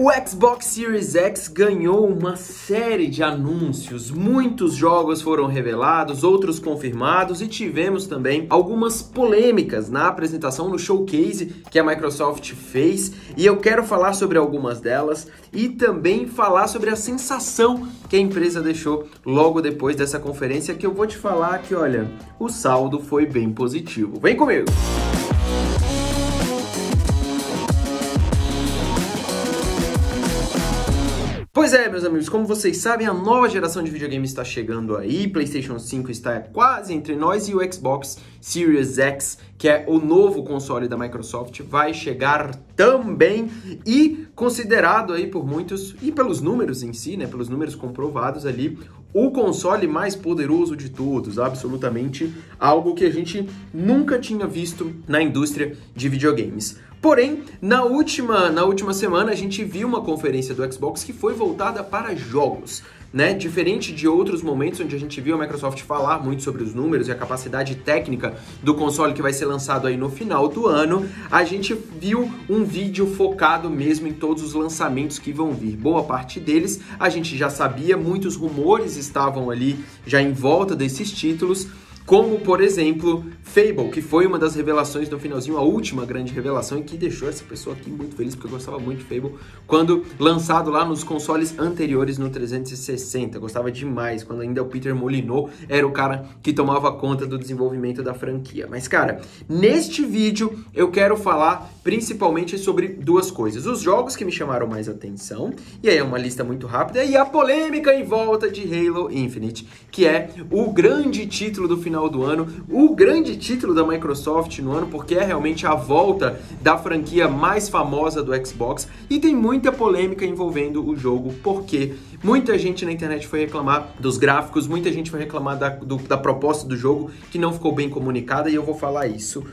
O Xbox Series X ganhou uma série de anúncios, muitos jogos foram revelados, outros confirmados e tivemos também algumas polêmicas na apresentação no showcase que a Microsoft fez e eu quero falar sobre algumas delas e também falar sobre a sensação que a empresa deixou logo depois dessa conferência que eu vou te falar que, olha, o saldo foi bem positivo. Vem comigo! Pois é, meus amigos, como vocês sabem, a nova geração de videogames está chegando aí, PlayStation 5 está quase entre nós e o Xbox Series X, que é o novo console da Microsoft, vai chegar também e considerado aí por muitos e pelos números em si, né, pelos números comprovados ali, o console mais poderoso de todos, absolutamente algo que a gente nunca tinha visto na indústria de videogames. Porém, na última, na última semana a gente viu uma conferência do Xbox que foi voltada para jogos. Né? Diferente de outros momentos onde a gente viu a Microsoft falar muito sobre os números e a capacidade técnica do console que vai ser lançado aí no final do ano, a gente viu um vídeo focado mesmo em todos os lançamentos que vão vir. Boa parte deles a gente já sabia, muitos rumores estavam ali já em volta desses títulos como por exemplo Fable, que foi uma das revelações no finalzinho, a última grande revelação e que deixou essa pessoa aqui muito feliz porque eu gostava muito de Fable quando lançado lá nos consoles anteriores no 360, gostava demais quando ainda o Peter Molyneux era o cara que tomava conta do desenvolvimento da franquia. Mas cara, neste vídeo eu quero falar principalmente sobre duas coisas: os jogos que me chamaram mais atenção e aí é uma lista muito rápida e a polêmica em volta de Halo Infinite, que é o grande título do final final do ano, o grande título da Microsoft no ano, porque é realmente a volta da franquia mais famosa do Xbox. E tem muita polêmica envolvendo o jogo, porque muita gente na internet foi reclamar dos gráficos, muita gente foi reclamar da, do, da proposta do jogo que não ficou bem comunicada e eu vou falar isso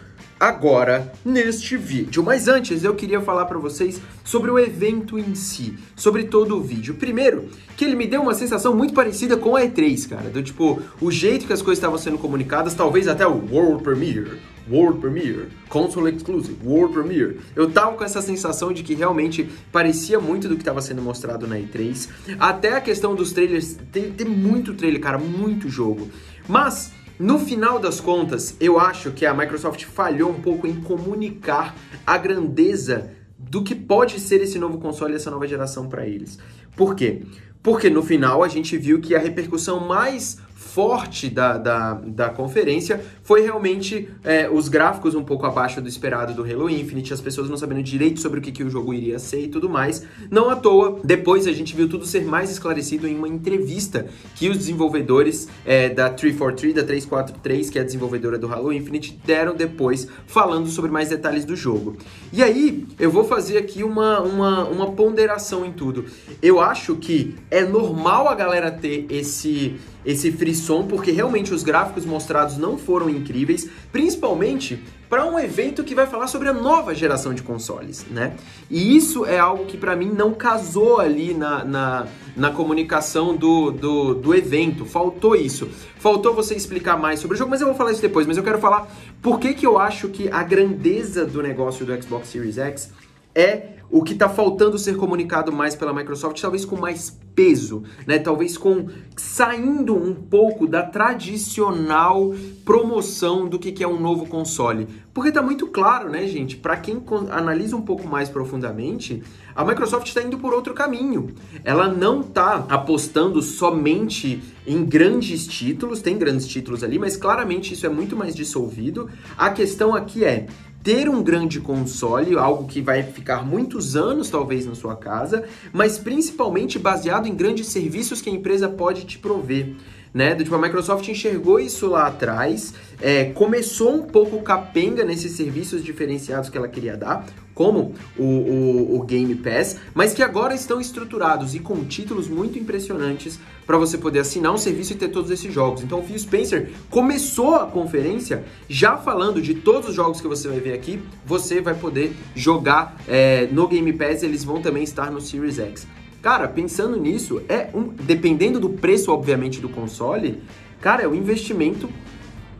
agora neste vídeo. Mas antes eu queria falar para vocês sobre o evento em si, sobre todo o vídeo. Primeiro, que ele me deu uma sensação muito parecida com a E3, cara, do tipo, o jeito que as coisas estavam sendo comunicadas, talvez até o World Premiere, World Premiere, Console Exclusive, World Premiere. Eu tava com essa sensação de que realmente parecia muito do que estava sendo mostrado na E3. Até a questão dos trailers, tem, tem muito trailer, cara, muito jogo. Mas no final das contas, eu acho que a Microsoft falhou um pouco em comunicar a grandeza do que pode ser esse novo console essa nova geração para eles. Por quê? Porque no final a gente viu que a repercussão mais forte da, da, da conferência foi realmente é, os gráficos um pouco abaixo do esperado do Halo Infinite, as pessoas não sabendo direito sobre o que, que o jogo iria ser e tudo mais. Não à toa, depois a gente viu tudo ser mais esclarecido em uma entrevista que os desenvolvedores é, da 343, da 343, que é a desenvolvedora do Halo Infinite, deram depois, falando sobre mais detalhes do jogo. E aí, eu vou fazer aqui uma, uma, uma ponderação em tudo. Eu acho que é normal a galera ter esse esse frisson, porque realmente os gráficos mostrados não foram incríveis, principalmente para um evento que vai falar sobre a nova geração de consoles, né? E isso é algo que para mim não casou ali na, na, na comunicação do, do, do, evento, faltou isso. Faltou você explicar mais sobre o jogo, mas eu vou falar isso depois. Mas eu quero falar por que, que eu acho que a grandeza do negócio do Xbox Series X é o que está faltando ser comunicado mais pela Microsoft, talvez com mais peso, né? Talvez com saindo um pouco da tradicional promoção do que, que é um novo console. Porque tá muito claro, né, gente? Para quem analisa um pouco mais profundamente, a Microsoft está indo por outro caminho. Ela não está apostando somente em grandes títulos, tem grandes títulos ali, mas claramente isso é muito mais dissolvido. A questão aqui é ter um grande console, algo que vai ficar muitos anos talvez na sua casa, mas principalmente baseado em grandes serviços que a empresa pode te prover. Né? Do, tipo, a Microsoft enxergou isso lá atrás, é, começou um pouco capenga nesses serviços diferenciados que ela queria dar, como o, o, o, Game Pass, mas que agora estão estruturados e com títulos muito impressionantes para você poder assinar um serviço e ter todos esses jogos. Então o Phil Spencer começou a conferência já falando de todos os jogos que você vai ver aqui, você vai poder jogar é, no Game Pass, eles vão também estar no Series X. Cara, pensando nisso, é um, dependendo do preço, obviamente, do console, cara, é um investimento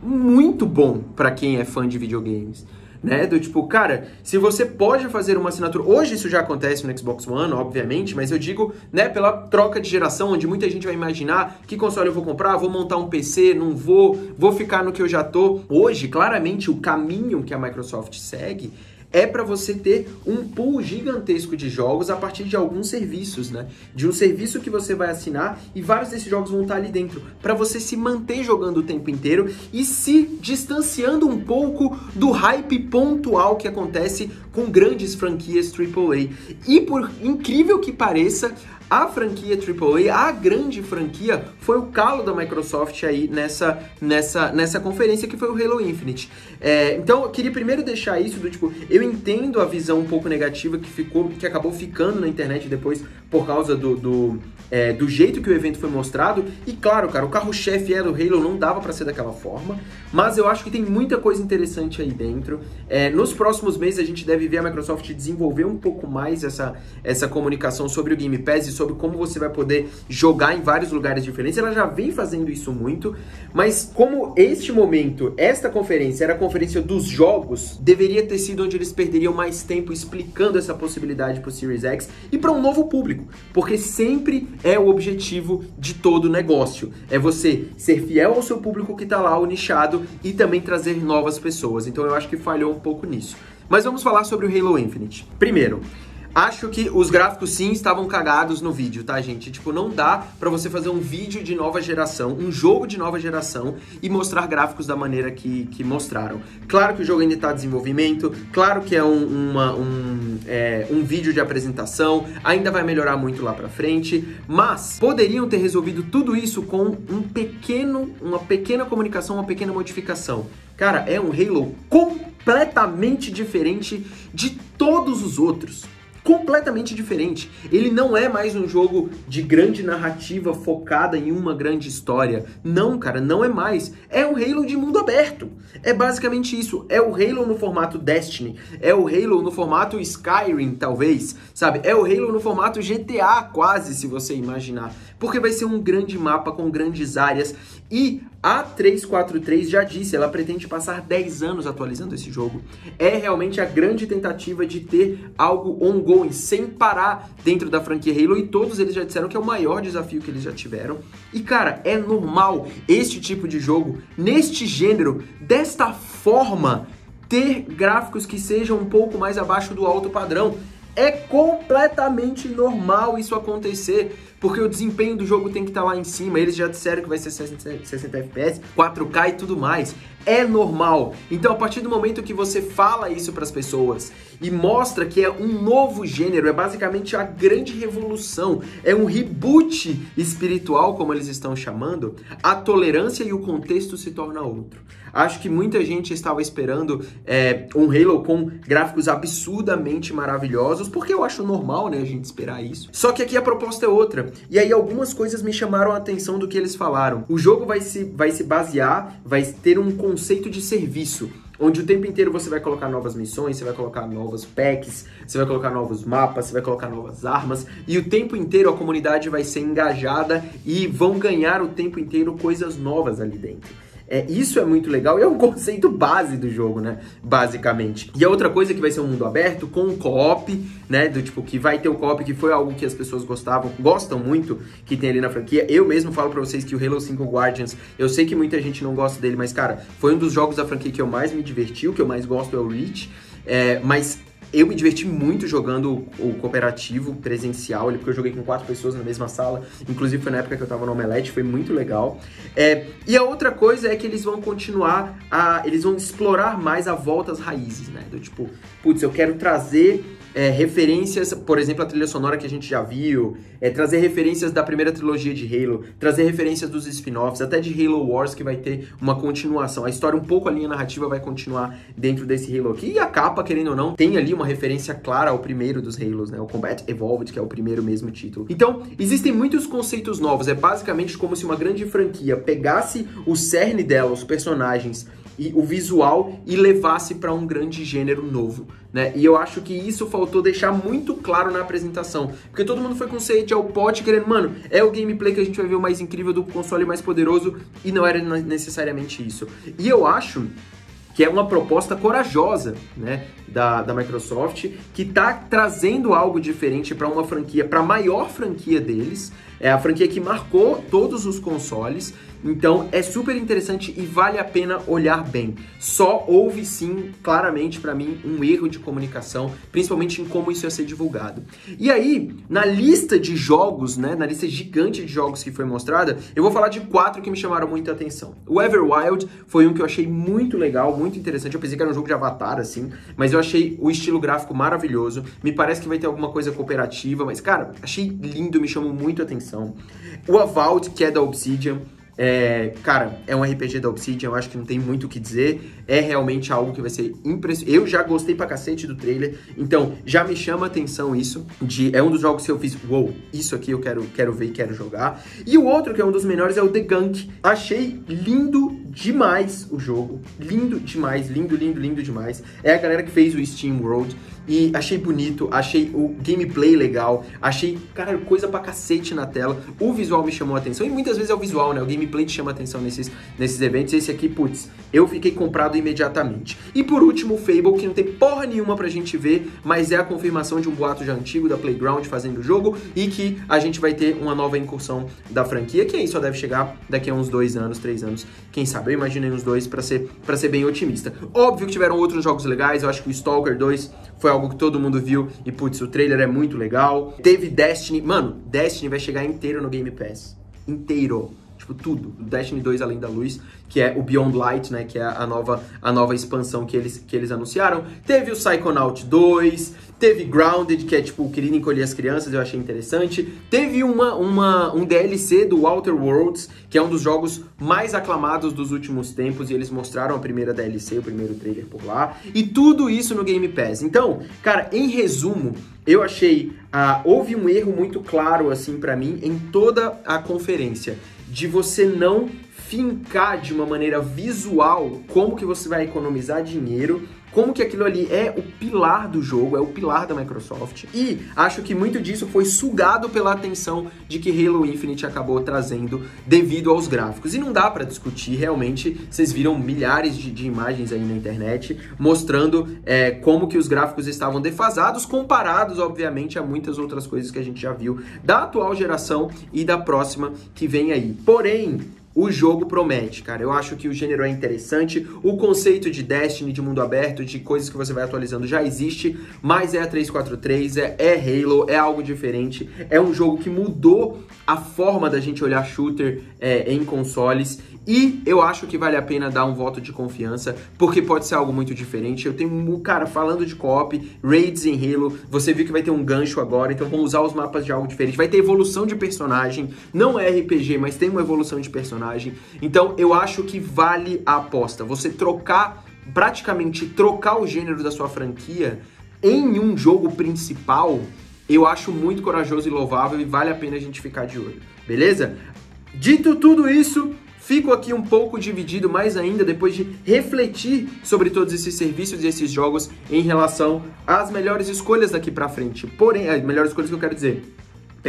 muito bom para quem é fã de videogames. né? Do tipo, cara, se você pode fazer uma assinatura. Hoje isso já acontece no Xbox One, obviamente, mas eu digo, né, pela troca de geração, onde muita gente vai imaginar que console eu vou comprar, vou montar um PC, não vou, vou ficar no que eu já tô. Hoje, claramente, o caminho que a Microsoft segue é para você ter um pool gigantesco de jogos a partir de alguns serviços, né? De um serviço que você vai assinar e vários desses jogos vão estar ali dentro, para você se manter jogando o tempo inteiro e se distanciando um pouco do hype pontual que acontece com grandes franquias AAA. E por incrível que pareça, a franquia AAA, a grande franquia, foi o calo da Microsoft aí nessa, nessa, nessa conferência que foi o Halo Infinite. É, então, eu queria primeiro deixar isso do tipo, eu entendo a visão um pouco negativa que ficou, que acabou ficando na internet depois por causa do, do, é, do jeito que o evento foi mostrado. E claro, cara, o carro-chefe era o Halo, não dava para ser daquela forma, mas eu acho que tem muita coisa interessante aí dentro. É, nos próximos meses a gente deve ver a Microsoft desenvolver um pouco mais essa, essa comunicação sobre o Game Pass sobre como você vai poder jogar em vários lugares diferentes. Ela já vem fazendo isso muito, mas como este momento, esta conferência era a conferência dos jogos, deveria ter sido onde eles perderiam mais tempo explicando essa possibilidade para o Series X e para um novo público, porque sempre é o objetivo de todo negócio, é você ser fiel ao seu público que está lá, o nichado, e também trazer novas pessoas. Então eu acho que falhou um pouco nisso. Mas vamos falar sobre o Halo Infinite. Primeiro, Acho que os gráficos sim estavam cagados no vídeo, tá, gente? Tipo, não dá para você fazer um vídeo de nova geração, um jogo de nova geração e mostrar gráficos da maneira que, que mostraram. Claro que o jogo ainda está em desenvolvimento, claro que é um, uma, um, é, um vídeo de apresentação, ainda vai melhorar muito lá pra frente, mas poderiam ter resolvido tudo isso com um pequeno, uma pequena comunicação, uma pequena modificação. Cara, é um Halo completamente diferente de todos os outros completamente diferente. Ele não é mais um jogo de grande narrativa focada em uma grande história. Não, cara, não é mais. É um Halo de mundo aberto. É basicamente isso. É o Halo no formato Destiny. É o Halo no formato Skyrim, talvez. Sabe? É o Halo no formato GTA, quase, se você imaginar. Porque vai ser um grande mapa com grandes áreas. E a 343 já disse, ela pretende passar 10 anos atualizando esse jogo. É realmente a grande tentativa de ter algo ongoing, sem parar dentro da franquia Halo, e todos eles já disseram que é o maior desafio que eles já tiveram. E cara, é normal este tipo de jogo, neste gênero, desta forma, ter gráficos que sejam um pouco mais abaixo do alto padrão. É completamente normal isso acontecer porque o desempenho do jogo tem que estar tá lá em cima. Eles já disseram que vai ser 60, 60 FPS, 4K e tudo mais. É normal. Então, a partir do momento que você fala isso para as pessoas e mostra que é um novo gênero, é basicamente a grande revolução, é um reboot espiritual, como eles estão chamando, a tolerância e o contexto se torna outro. Acho que muita gente estava esperando é, um Halo com gráficos absurdamente maravilhosos, porque eu acho normal, né, a gente esperar isso. Só que aqui a proposta é outra. E aí algumas coisas me chamaram a atenção do que eles falaram. O jogo vai se, vai se basear, vai ter um conceito de serviço onde o tempo inteiro você vai colocar novas missões, você vai colocar novos packs, você vai colocar novos mapas, você vai colocar novas armas, e o tempo inteiro a comunidade vai ser engajada e vão ganhar o tempo inteiro coisas novas ali dentro. É, isso é muito legal e é um conceito base do jogo, né? Basicamente. E a outra coisa é que vai ser um mundo aberto com co-op, né? Do tipo que vai ter o co-op, que foi algo que as pessoas gostavam, gostam muito, que tem ali na franquia. Eu mesmo falo para vocês que o Halo 5 Guardians, eu sei que muita gente não gosta dele, mas cara, foi um dos jogos da franquia que eu mais me diverti, o que eu mais gosto é o Reach. É, mas eu me diverti muito jogando o cooperativo presencial, porque eu joguei com quatro pessoas na mesma sala. Inclusive foi na época que eu tava no Omelete, foi muito legal. É, e a outra coisa é que eles vão continuar a. Eles vão explorar mais a volta às raízes, né? Do tipo, putz, eu quero trazer é, referências, por exemplo, a trilha sonora que a gente já viu, é, trazer referências da primeira trilogia de Halo, trazer referências dos spin-offs, até de Halo Wars, que vai ter uma continuação. A história, um pouco a linha narrativa, vai continuar dentro desse Halo aqui. E a capa, querendo ou não, tem ali uma referência clara ao primeiro dos Halos, né? O Combat Evolved, que é o primeiro mesmo título. Então, existem muitos conceitos novos. É basicamente como se uma grande franquia pegasse o cerne dela, os personagens, e o visual e levasse para um grande gênero novo, né? E eu acho que isso faltou deixar muito claro na apresentação, porque todo mundo foi com sede ao pote querendo, mano, é o gameplay que a gente vai ver o mais incrível do console mais poderoso e não era necessariamente isso. E eu acho que é uma proposta corajosa, né, da, da Microsoft, que está trazendo algo diferente para uma franquia, para a maior franquia deles, é a franquia que marcou todos os consoles então é super interessante e vale a pena olhar bem. Só houve sim, claramente para mim, um erro de comunicação, principalmente em como isso ia ser divulgado. E aí, na lista de jogos, né, na lista gigante de jogos que foi mostrada, eu vou falar de quatro que me chamaram muita atenção. O Everwild foi um que eu achei muito legal, muito interessante. Eu pensei que era um jogo de Avatar, assim, mas eu achei o estilo gráfico maravilhoso. Me parece que vai ter alguma coisa cooperativa, mas, cara, achei lindo, me chamou muito atenção. O Avowed, que é da Obsidian, é, cara, é um RPG da Obsidian, eu acho que não tem muito o que dizer. É realmente algo que vai ser impressionante. Eu já gostei pra cacete do trailer, então já me chama atenção isso. De, é um dos jogos que eu fiz, wow, isso aqui eu quero, quero ver e quero jogar. E o outro, que é um dos menores, é o The Gunk. Achei lindo demais o jogo. Lindo demais, lindo, lindo, lindo demais. É a galera que fez o Steam World. E achei bonito, achei o gameplay legal, achei, cara, coisa pra cacete na tela. O visual me chamou a atenção, e muitas vezes é o visual, né? O gameplay te chama atenção nesses, nesses eventos. Esse aqui, putz, eu fiquei comprado imediatamente. E por último, o Fable, que não tem porra nenhuma pra gente ver, mas é a confirmação de um boato já antigo da Playground fazendo o jogo e que a gente vai ter uma nova incursão da franquia, que aí só deve chegar daqui a uns dois anos, três anos, quem sabe. Eu imaginei uns dois para ser, pra ser bem otimista. Óbvio que tiveram outros jogos legais, eu acho que o Stalker 2 foi algo que todo mundo viu e, putz, o trailer é muito legal. Teve Destiny, mano, Destiny vai chegar inteiro no Game Pass. Inteiro tipo, tudo. Destiny 2 Além da Luz, que é o Beyond Light, né, que é a nova, a nova expansão que eles, que eles anunciaram. Teve o Psychonaut 2, teve Grounded, que é tipo o Querido Encolher as Crianças, eu achei interessante. Teve uma, uma, um DLC do Outer Worlds, que é um dos jogos mais aclamados dos últimos tempos, e eles mostraram a primeira DLC, o primeiro trailer por lá. E tudo isso no Game Pass. Então, cara, em resumo, eu achei... Uh, houve um erro muito claro, assim, para mim, em toda a conferência de você não fincar de uma maneira visual como que você vai economizar dinheiro, como que aquilo ali é o pilar do jogo, é o pilar da Microsoft. E acho que muito disso foi sugado pela atenção de que Halo Infinite acabou trazendo devido aos gráficos. E não dá para discutir, realmente, vocês viram milhares de, de, imagens aí na internet mostrando é, como que os gráficos estavam defasados, comparados, obviamente, a muitas outras coisas que a gente já viu da atual geração e da próxima que vem aí. Porém, o jogo promete, cara. Eu acho que o gênero é interessante. O conceito de Destiny, de mundo aberto, de coisas que você vai atualizando já existe, mas é a 343, é, é Halo, é algo diferente. É um jogo que mudou a forma da gente olhar shooter é, em consoles e eu acho que vale a pena dar um voto de confiança, porque pode ser algo muito diferente. Eu tenho, cara, falando de co-op, raids em Halo, você viu que vai ter um gancho agora, então vamos usar os mapas de algo diferente. Vai ter evolução de personagem, não é RPG, mas tem uma evolução de personagem. Então eu acho que vale a aposta. Você trocar, praticamente trocar o gênero da sua franquia em um jogo principal, eu acho muito corajoso e louvável e vale a pena a gente ficar de olho, beleza? Dito tudo isso, Fico aqui um pouco dividido mais ainda depois de refletir sobre todos esses serviços e esses jogos em relação às melhores escolhas daqui para frente. Porém, as melhores escolhas que eu quero dizer,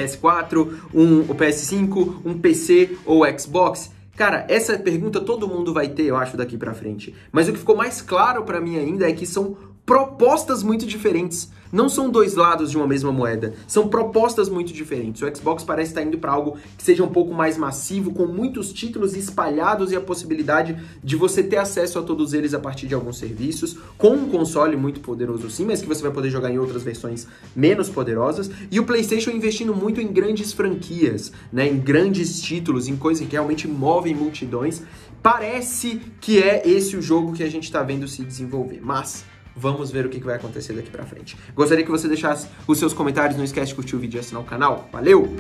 PS4, um, o PS5, um PC ou Xbox. Cara, essa pergunta todo mundo vai ter, eu acho, daqui para frente. Mas o que ficou mais claro para mim ainda é que são propostas muito diferentes. Não são dois lados de uma mesma moeda, são propostas muito diferentes. O Xbox parece estar indo para algo que seja um pouco mais massivo, com muitos títulos espalhados e a possibilidade de você ter acesso a todos eles a partir de alguns serviços, com um console muito poderoso sim, mas que você vai poder jogar em outras versões menos poderosas. E o PlayStation investindo muito em grandes franquias, né, em grandes títulos, em coisas que realmente movem multidões. Parece que é esse o jogo que a gente está vendo se desenvolver, mas Vamos ver o que vai acontecer daqui pra frente. Gostaria que você deixasse os seus comentários, não esquece de curtir o vídeo e assinar o canal. Valeu!